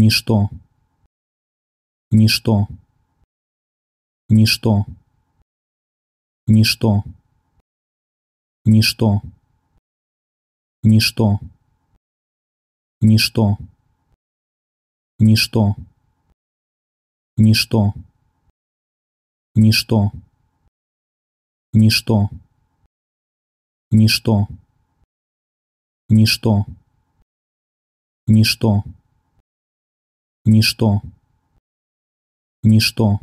ничто ничто ничто ничто ничто ничто ничто ничто ничто ничто ничто ничто ничто ничто ничто. Ничто